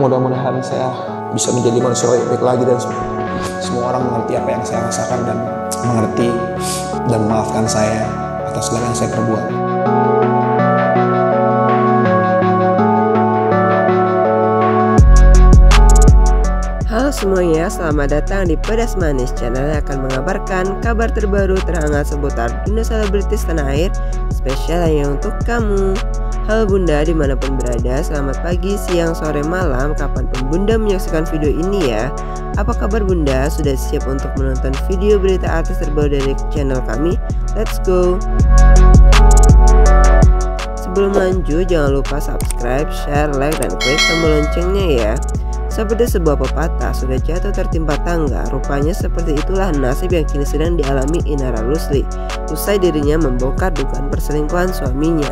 mudah-mudahan saya bisa menjadi manusia yang baik lagi dan semua orang mengerti apa yang saya rasakan dan mengerti dan memaafkan saya atas segala yang saya perbuat. Halo semuanya, selamat datang di Pedas Manis Channel yang akan mengabarkan kabar terbaru terhangat seputar dunia selebritis tanah air Spesial hanya untuk kamu Halo bunda di mana pun berada, selamat pagi, siang, sore, malam Kapan pun bunda menyaksikan video ini ya Apa kabar bunda? Sudah siap untuk menonton video berita artis terbaru dari channel kami? Let's go! Sebelum lanjut, jangan lupa subscribe, share, like, dan klik tombol loncengnya ya seperti sebuah pepatah sudah jatuh tertimpa tangga, rupanya seperti itulah nasib yang kini sedang dialami Inara Rusli. Usai dirinya membongkar dugaan perselingkuhan suaminya.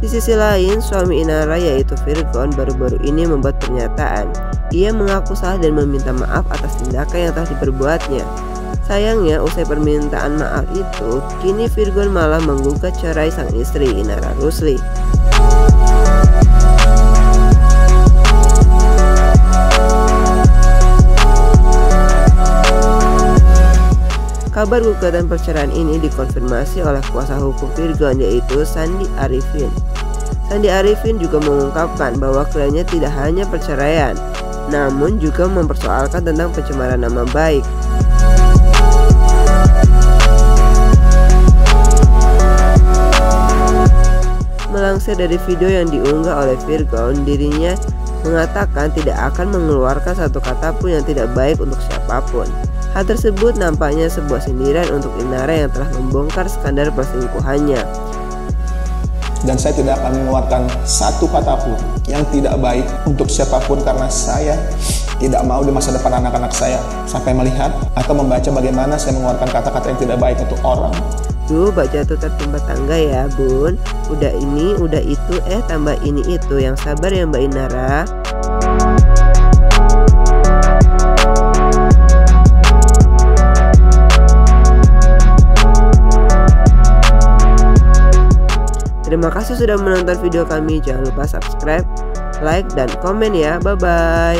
Di sisi lain, suami Inara yaitu Virgon baru-baru ini membuat pernyataan. Ia mengaku salah dan meminta maaf atas tindakan yang telah diperbuatnya. Sayangnya, usai permintaan maaf itu, kini Virgon malah menggugat cerai sang istri Inara Rusli. Kabar gugatan perceraian ini dikonfirmasi oleh kuasa hukum Virgon yaitu Sandi Arifin. Sandi Arifin juga mengungkapkan bahwa kliennya tidak hanya perceraian, namun juga mempersoalkan tentang pencemaran nama baik. Melansir dari video yang diunggah oleh Virgon, dirinya mengatakan tidak akan mengeluarkan satu kata pun yang tidak baik untuk siapa pun. Hal tersebut nampaknya sebuah sindiran untuk Inara yang telah membongkar skandal perselingkuhannya. Dan saya tidak akan mengeluarkan satu kata pun yang tidak baik untuk siapa pun karena saya tidak mau di masa depan anak-anak saya sampai melihat atau membaca bagaimana saya mengeluarkan kata-kata yang tidak baik untuk orang. Duh, bak jatuh tertimpa tangga ya bun Udah ini, udah itu, eh tambah ini itu Yang sabar ya Mbak Inara Terima kasih sudah menonton video kami. Jangan lupa subscribe, like, dan komen ya. Bye-bye.